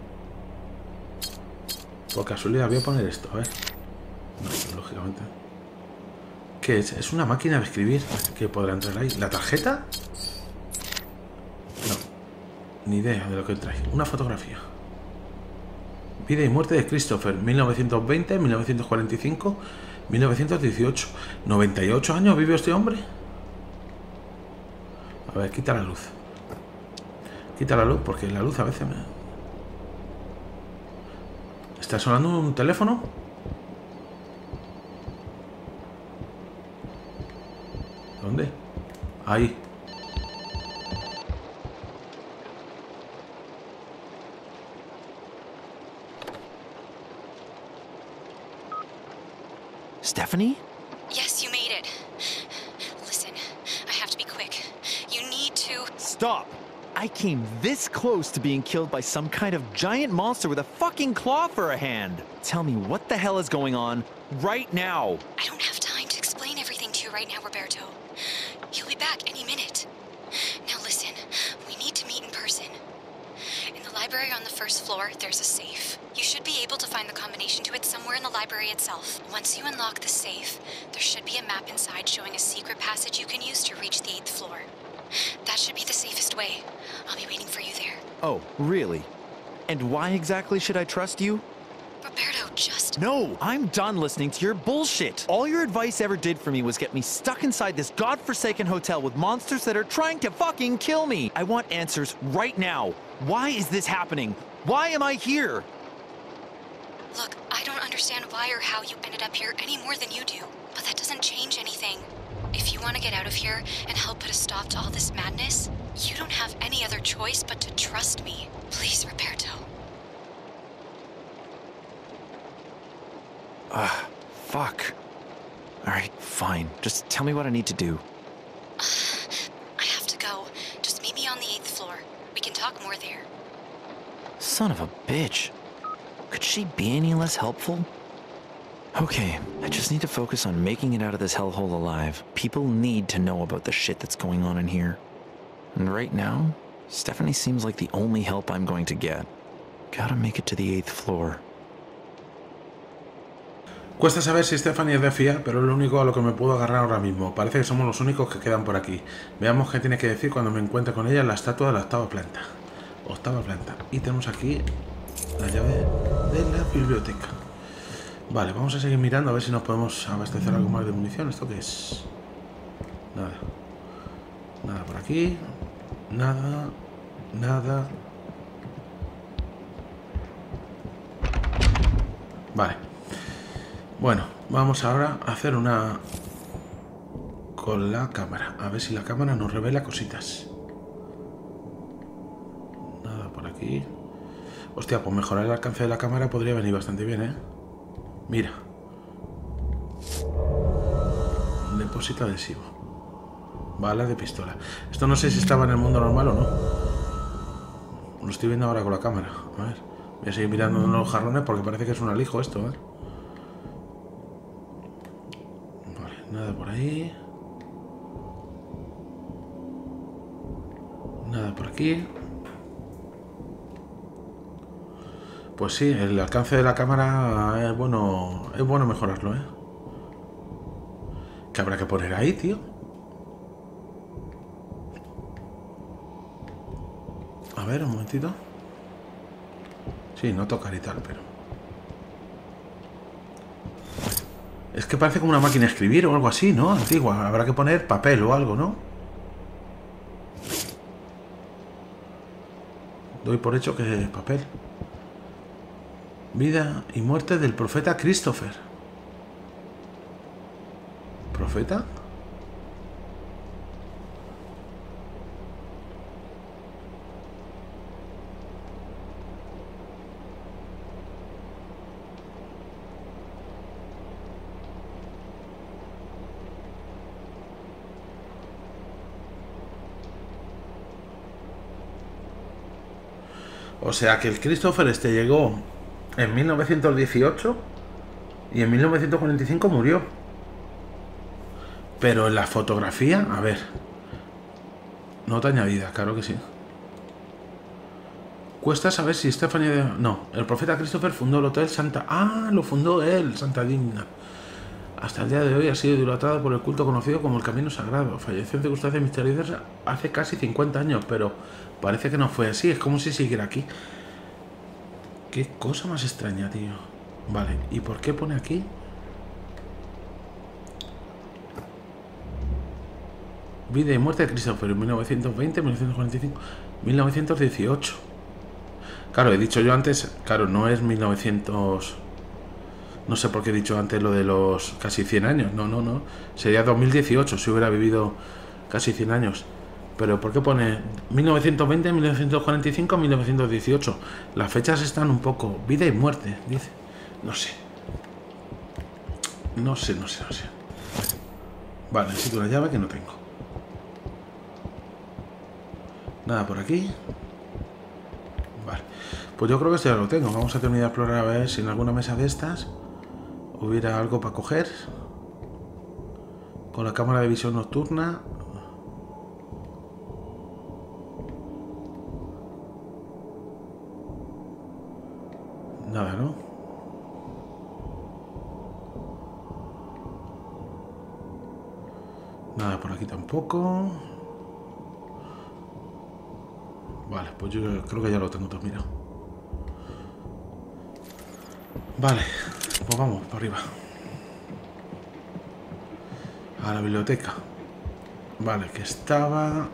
Por casualidad voy a poner esto, a ver. No, lógicamente. ¿Qué es? ¿Es una máquina de escribir que podrá entrar ahí? ¿La tarjeta? No. Ni idea de lo que trae. Una fotografía. Vida y muerte de Christopher, 1920, 1945, 1918. ¿98 años vivió este hombre? A ver, quita la luz. Quita la luz porque la luz a veces me... ¿Está sonando un teléfono? ¿Dónde? Ahí. Stephanie? Yes, you made it. Stop! I came this close to being killed by some kind of giant monster with a fucking claw for a hand. Tell me what the hell is going on right now. I don't have time to explain everything to you right now, Roberto. He'll be back any minute. Now listen, we need to meet in person. In the library on the first floor, there's a safe. You should be able to find the combination to it somewhere in the library itself. Once you unlock the safe, there should be a map inside showing a secret passage you can use to reach the eighth floor. That should be the safest way. I'll be waiting for you there. Oh, really? And why exactly should I trust you? Roberto, just... No, I'm done listening to your bullshit. All your advice ever did for me was get me stuck inside this godforsaken hotel with monsters that are trying to fucking kill me. I want answers right now. Why is this happening? Why am I here? Look, I don't understand why or how you ended up here any more than you do. But that doesn't change anything. If you want to get out of here and help put a stop to all this madness, you don't have any other choice but to trust me. Please, Roberto. Ah, fuck. Alright, fine. Just tell me what I need to do. I have to go. Just meet me on the eighth floor. We can talk more there. Son of a bitch. Could she be any less helpful? Okay, I just need to focus on making it out of this hellhole alive. People need to know about the shit that's going on in here. And right now, Stephanie seems like the only help I'm going to get. Gotta make it to the eighth floor. Cuesta saber si Stephanie es de fiar, pero es lo único a lo que me puedo agarrar ahora mismo. Parece que somos los únicos que quedan por aquí. Veamos qué tiene que decir cuando me encuentre con ella en la estatua de la octava planta. Octava planta. Y tenemos aquí la llave de la biblioteca. Vale, vamos a seguir mirando a ver si nos podemos abastecer algo más de munición. ¿Esto qué es? Nada. Nada por aquí. Nada. Nada. Vale. Bueno, vamos ahora a hacer una... Con la cámara. A ver si la cámara nos revela cositas. Nada por aquí. Hostia, pues mejorar el alcance de la cámara podría venir bastante bien, ¿eh? Mira. Depósito adhesivo. Bala de pistola. Esto no sé si estaba en el mundo normal o no. Lo estoy viendo ahora con la cámara. A ver. Voy a seguir mirando los jarrones porque parece que es un alijo esto, ¿eh? Nada por ahí. Nada por aquí. Pues sí, el alcance de la cámara es bueno, es bueno mejorarlo, ¿eh? ¿Qué habrá que poner ahí, tío? A ver, un momentito. Sí, no tocar y tal, pero... Es que parece como una máquina de escribir o algo así, ¿no? Antigua. Habrá que poner papel o algo, ¿no? Doy por hecho que es papel. Vida y muerte del profeta Christopher. ¿Profeta? O sea que el Christopher este llegó en 1918 y en 1945 murió. Pero en la fotografía, a ver. Nota añadida, claro que sí. Cuesta saber si Stephanie... de- No, el profeta Christopher fundó el Hotel Santa... Ah, lo fundó él, Santa Digna. Hasta el día de hoy ha sido idolatrado por el culto conocido como el Camino Sagrado. Falleció en circunstancias misteriosas hace casi 50 años, pero parece que no fue así. Es como si siguiera aquí. Qué cosa más extraña, tío. Vale, ¿y por qué pone aquí? Vida y muerte de Christopher, 1920, 1945, 1918. Claro, he dicho yo antes, claro, no es 1900... No sé por qué he dicho antes lo de los casi 100 años. No, no, no. Sería 2018 si hubiera vivido casi 100 años. Pero ¿por qué pone 1920, 1945, 1918? Las fechas están un poco... Vida y muerte, dice. No sé. No sé, no sé, no sé. Vale, necesito una llave que no tengo. Nada por aquí. Vale. Pues yo creo que esto ya lo tengo. Vamos a terminar de explorar a ver si en alguna mesa de estas hubiera algo para coger. Con la cámara de visión nocturna. Nada, ¿no? Nada por aquí tampoco. Vale, pues yo creo que ya lo tengo todo mirado. Vale, pues vamos para arriba. A la biblioteca. Vale, que estaba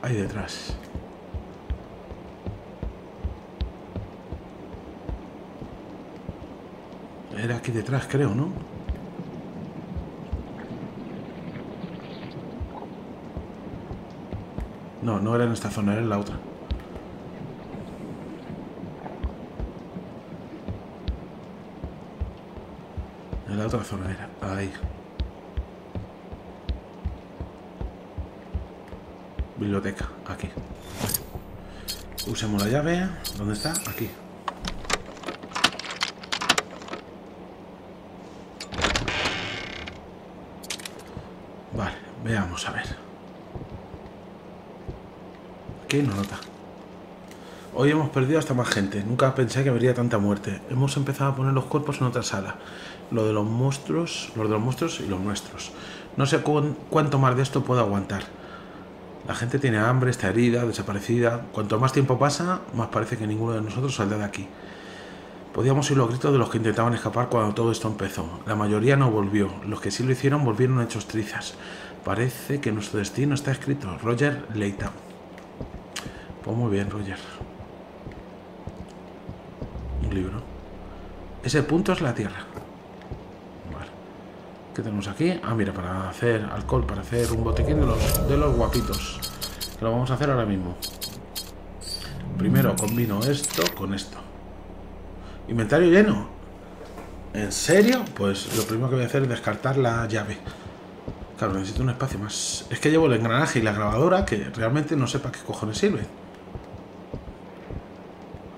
ahí detrás. Era aquí detrás, creo, ¿no? No, no era en esta zona, era en la otra. En la otra zona era. Ahí. Biblioteca, aquí. Usemos la llave. ¿Dónde está? Aquí. Vale, veamos a ver. Aquí no nota. Hoy hemos perdido hasta más gente. Nunca pensé que habría tanta muerte. Hemos empezado a poner los cuerpos en otra sala. Lo de los monstruos, los de los monstruos y los nuestros. No sé cuán- cuánto más de esto puedo aguantar. La gente tiene hambre, está herida, desaparecida. Cuanto más tiempo pasa, más parece que ninguno de nosotros saldrá de aquí. Podíamos oír los gritos de los que intentaban escapar cuando todo esto empezó. La mayoría no volvió. Los que sí lo hicieron volvieron hechos trizas. Parece que nuestro destino está escrito. Roger Leita. Pues muy bien, Roger. Un libro. Ese punto es la Tierra. ¿Qué tenemos aquí? Ah, mira, para hacer alcohol, para hacer un botiquín de los, de los guapitos. Lo vamos a hacer ahora mismo. Primero combino esto con esto. Inventario lleno. ¿En serio? Pues lo primero que voy a hacer es descartar la llave. Claro, necesito un espacio más. Es que llevo el engranaje y la grabadora que realmente no sé para qué cojones sirven.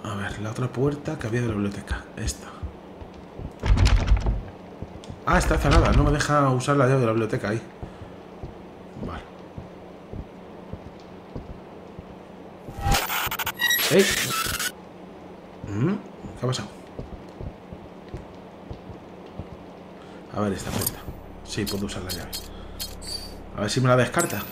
A ver, la otra puerta que había de la biblioteca. Esta. Ah, está cerrada. No me deja usar la llave de la biblioteca ahí. Vale. Mm, ¿Qué ha pasado? A ver esta puerta. Sí, puedo usar la llave. A ver si me la descarta.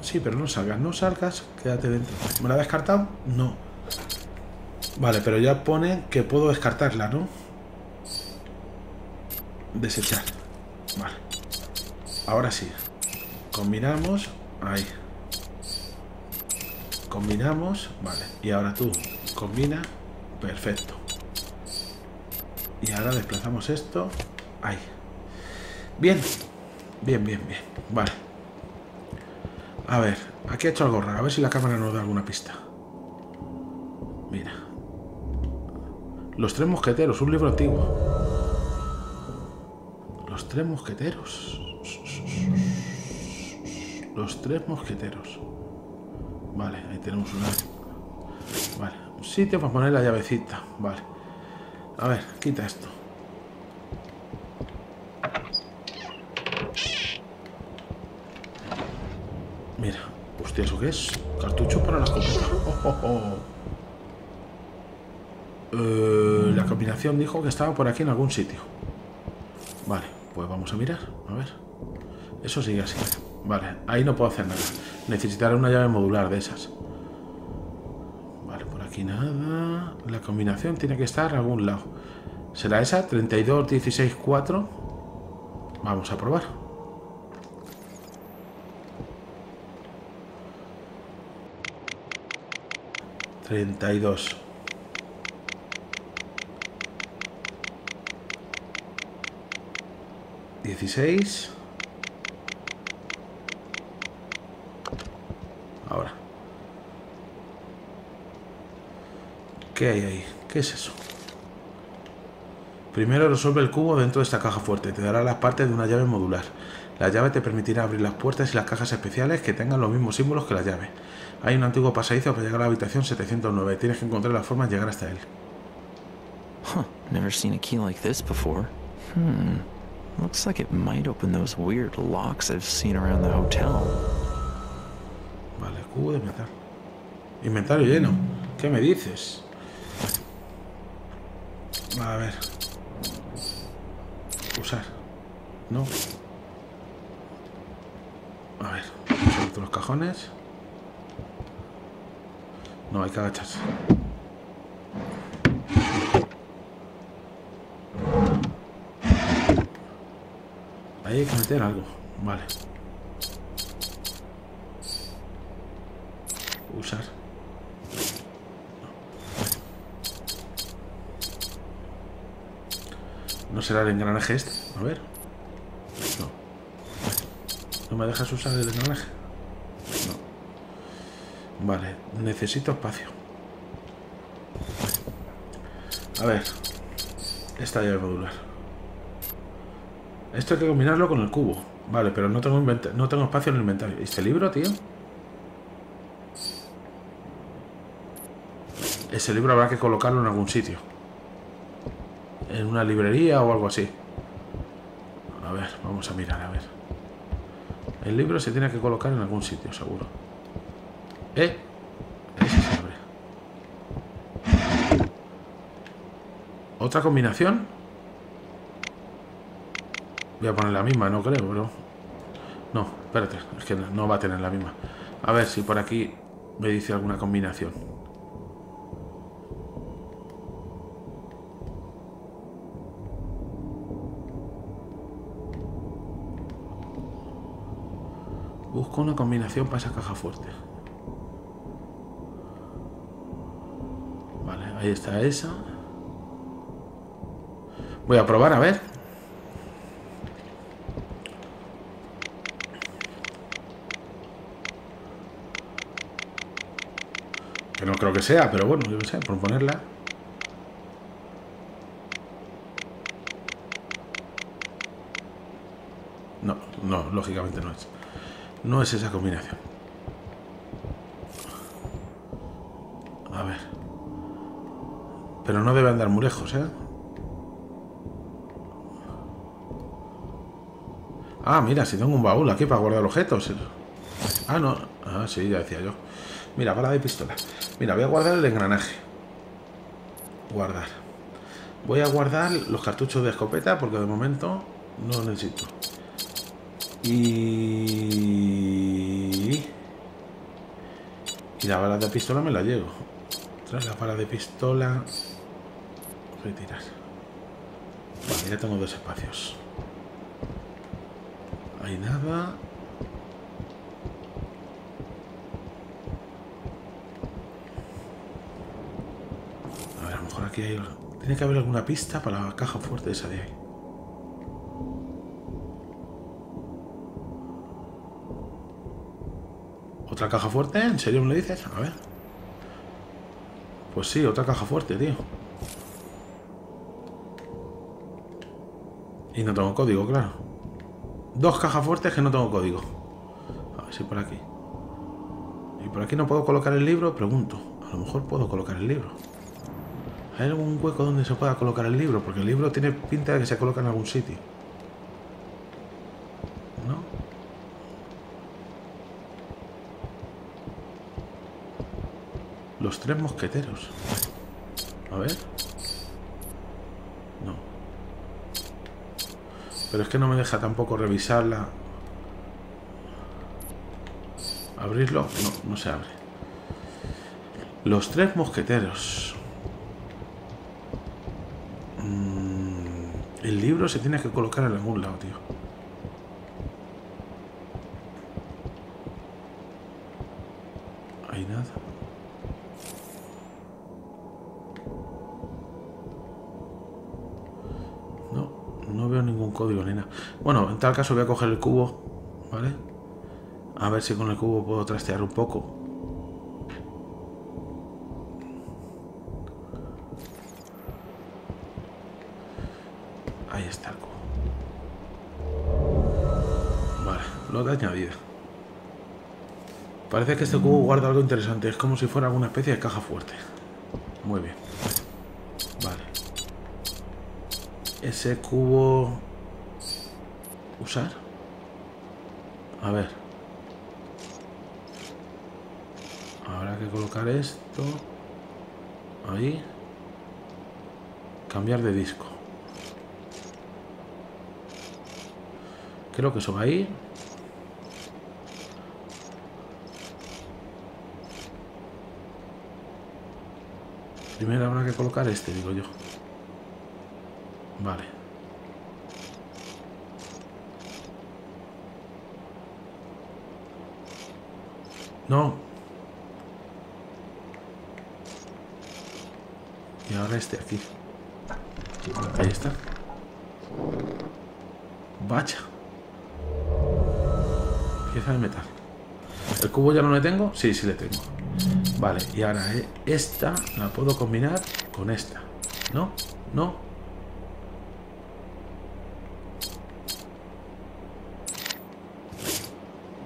Sí, pero no salgas, no salgas, quédate dentro. ¿Me la ha descartado? No. Vale, pero ya pone que puedo descartarla, ¿no? Desechar. Vale. Ahora sí. Combinamos. Ahí. Combinamos. Vale. Y ahora tú. Combina. Perfecto. Y ahora desplazamos esto. Ahí. Bien. Bien, bien, bien. Vale. A ver. Aquí ha hecho algo raro. A ver si la cámara nos da alguna pista. Mira. Los tres mosqueteros. Un libro antiguo. Los tres mosqueteros. Los tres mosqueteros. Vale, ahí tenemos una. Vale, un sitio para poner la llavecita. Vale. A ver, quita esto. Mira, hostia, ¿eso qué es? Cartucho para la escopeta. Oh, oh, oh. Eh, la combinación dijo que estaba por aquí en algún sitio. Vale, pues vamos a mirar. A ver. Eso sigue así. Vale, ahí no puedo hacer nada. Necesitaré una llave modular de esas. Vale, por aquí nada. La combinación tiene que estar a algún lado. ¿Será esa? 32, 16, 4. Vamos a probar. ...32... ...16... ¿Qué hay ahí? ¿Qué es eso? Primero resuelve el cubo dentro de esta caja fuerte. Te dará las partes de una llave modular. La llave te permitirá abrir las puertas y las cajas especiales que tengan los mismos símbolos que la llave. Hay un antiguo pasadizo para llegar a la habitación 709. Tienes que encontrar la forma de llegar hasta él. Huh, never seen a key like this before. Hmm. Looks like it might open those weird locks I've seen around the hotel. Vale, cubo de metal. Inventario lleno. ¿Qué me dices? A ver. Usar. No. A ver. Los cajones. No, hay que agacharse. Ahí hay que meter algo. Vale. Usar. No será el engranaje este. A ver. No. ¿No me dejas usar el engranaje? No. Vale. Necesito espacio. A ver. Esta llave modular. Esto hay que combinarlo con el cubo. Vale, pero no tengo, no tengo espacio en el inventario. ¿Y este libro, tío? Ese libro habrá que colocarlo en algún sitio. En una librería o algo así. A ver, vamos a mirar, a ver. El libro se tiene que colocar en algún sitio, seguro. ¿Eh? Ese se abre. ¿Otra combinación? Voy a poner la misma, no creo, pero... No, espérate, es que no va a tener la misma. A ver si por aquí me dice alguna combinación. Una combinación para esa caja fuerte. Vale, ahí está esa. Voy a probar, a ver. Que no creo que sea, pero bueno, yo qué sé, por ponerla. No, no, lógicamente no es. No es esa combinación. A ver. Pero no debe andar muy lejos, ¿eh? Ah, mira, si tengo un baúl aquí para guardar objetos. Ah, no. Ah, sí, ya decía yo. Mira, bala de pistola. Mira, voy a guardar el engranaje. Guardar. Voy a guardar los cartuchos de escopeta porque de momento no necesito. Y... la bala de pistola me la llevo. Tras la bala de pistola... Retirar. Vale, ya tengo dos espacios. Hay nada. A ver, a lo mejor aquí hay... Tiene que haber alguna pista para la caja fuerte esa de ahí. ¿Otra caja fuerte? ¿En serio me lo dices? A ver. Pues sí, otra caja fuerte, tío. Y no tengo código, claro. Dos cajas fuertes que no tengo código. A ver si por aquí. ¿Y por aquí no puedo colocar el libro? Pregunto. A lo mejor puedo colocar el libro. ¿Hay algún hueco donde se pueda colocar el libro? Porque el libro tiene pinta de que se coloca en algún sitio. Los tres mosqueteros. A ver. No. Pero es que no me deja tampoco revisarla. ¿Abrirlo? No, no se abre. Los tres mosqueteros. Mm, el libro se tiene que colocar en algún lado, tío. Hay nada. No, no veo ningún código ni nada. Caso voy a coger el cubo, ¿vale? A ver si con el cubo puedo trastear un poco. Ahí está el cubo. Vale, lo he añadido. Parece que este cubo guarda algo interesante. Es como si fuera alguna especie de caja fuerte. Muy bien. Vale. Ese cubo... ¿Usar? A ver. Habrá que colocar esto. Ahí. Cambiar de disco. Creo que eso va ahí. Primero habrá que colocar este, digo yo. Vale. No. Y ahora este aquí. Ahí está. Vaya. Pieza de metal. ¿El cubo ya no le tengo? Sí, sí le tengo. Vale, y ahora eh, esta la puedo combinar con esta. ¿No? ¿No?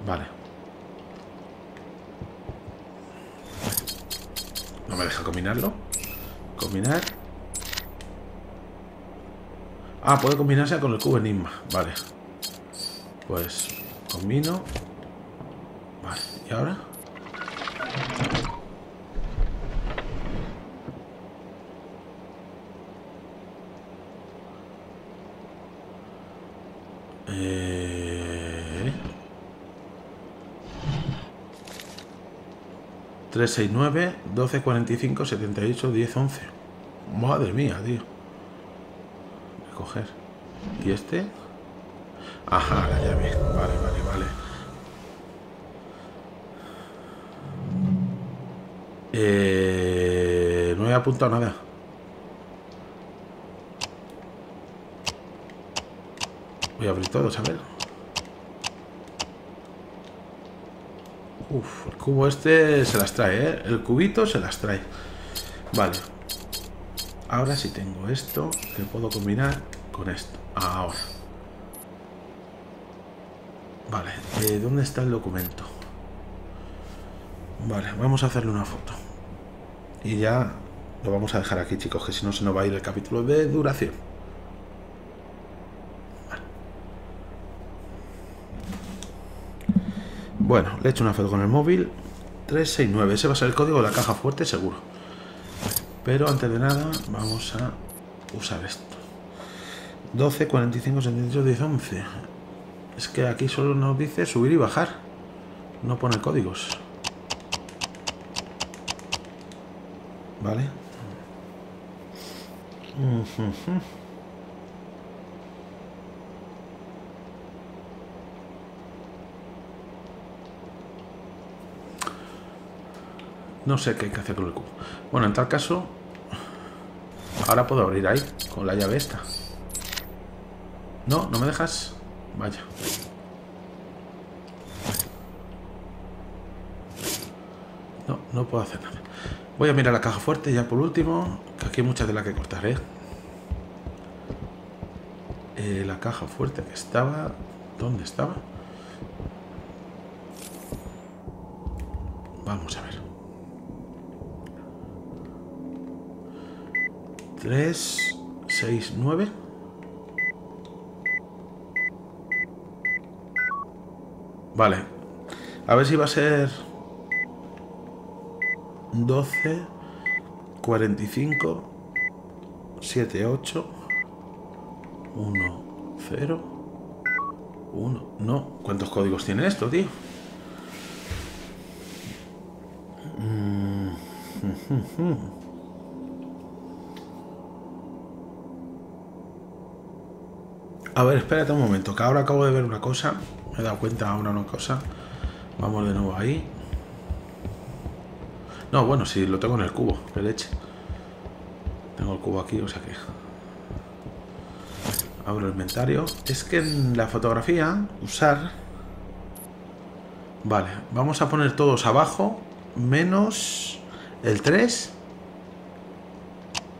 Vale. No me deja combinarlo. Combinar. Ah, puede combinarse con el cubo enigma. Vale. Pues combino. Vale, ¿y ahora? 369 1245 78 10 11 Madre mía, tío. Recoger. ¿Y este? Ajá, la llave. Vale, vale, vale. Eh, no he apuntado nada. Voy a abrir todos, a ver. Uf, el cubo este se las trae, ¿eh? El cubito se las trae. Vale. Ahora sí tengo esto que puedo combinar con esto. Ahora. Vale, eh, ¿dónde está el documento? Vale, vamos a hacerle una foto. Y ya Lo vamos a dejar aquí, chicos, que si no se nos va a ir el capítulo de duración. Bueno, le he hecho una foto con el móvil. 369, ese va a ser el código de la caja fuerte, seguro. Pero antes de nada, vamos a usar esto. 12, 45, 78, 10, 11. Es que aquí solo nos dice subir y bajar. No pone códigos. ¿Vale? Ujujú. No sé qué hay que hacer con el cubo. Bueno, en tal caso, ahora puedo abrir ahí, con la llave esta. No, no me dejas. Vaya. No, no puedo hacer nada. Voy a mirar la caja fuerte ya por último, que aquí hay muchas de las que cortar, ¿eh? Eh, la caja fuerte que estaba... ¿Dónde estaba? Vamos a ver. 3, 6, 9. Vale. A ver si va a ser 12, 45, 7, 8, 1, 0, 1. No, ¿cuántos códigos tiene esto, tío? Mm, A ver, espérate un momento, que ahora acabo de ver una cosa. Me he dado cuenta ahora una cosa. Vamos de nuevo ahí. No, bueno, si lo tengo en el cubo, de leche. Tengo el cubo aquí, o sea que... Abro el inventario. Es que en la fotografía, usar... Vale, vamos a poner todos abajo, menos el 3,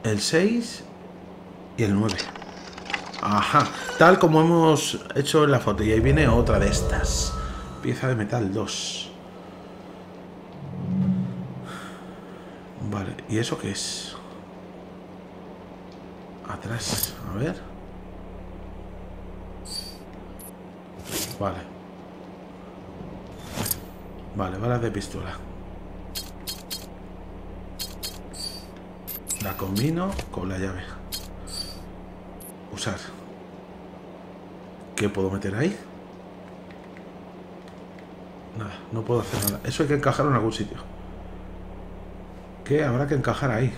el 6 y el 9. Ajá, tal como hemos hecho en la foto. Y ahí viene otra de estas. Pieza de metal 2. Vale, ¿y eso qué es? Atrás, a ver. Vale. Vale, balas de pistola. La combino con la llave. Usar. ¿Qué puedo meter ahí? Nada, no puedo hacer nada. Eso hay que encajarlo en algún sitio. ¿Qué habrá que encajar ahí?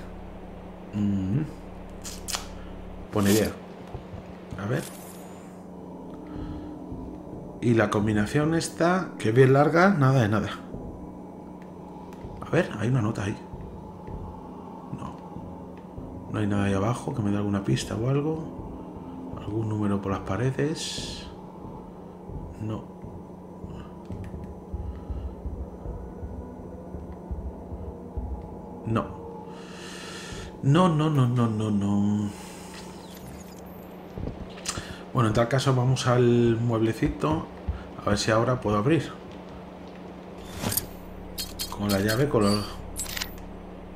Pone idea. A ver. Y la combinación está, que bien larga, nada de nada. A ver, hay una nota ahí. No. No hay nada ahí abajo que me dé alguna pista o algo. Algún número por las paredes. No. No. No, no, no, no, no, no. Bueno, en tal caso vamos al mueblecito. A ver si ahora puedo abrir. Con la llave color...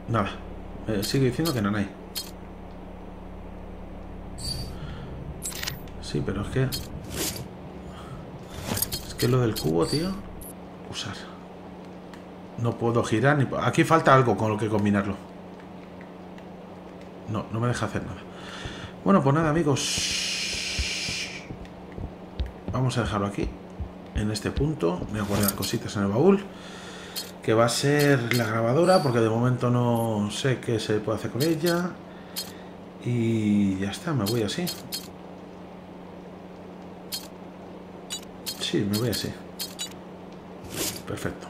Nada. Me sigue diciendo que no hay. Pero es que... Es que lo del cubo, tío... Usar. No puedo girar ni... Aquí falta algo con lo que combinarlo. No, no me deja hacer nada. Bueno, pues nada, amigos. Vamos a dejarlo aquí. En este punto. Voy a guardar cositas en el baúl. Que va a ser la grabadora, porque de momento no sé qué se puede hacer con ella. Y ya está, me voy así. Sí, me voy así. Perfecto.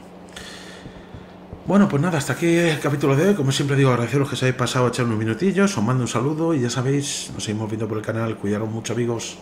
Bueno, pues nada, hasta aquí el capítulo de hoy. Como siempre digo, agradeceros que os hayáis pasado a echar unos minutillos. Os mando un saludo y ya sabéis, nos seguimos viendo por el canal. Cuidaros mucho, amigos.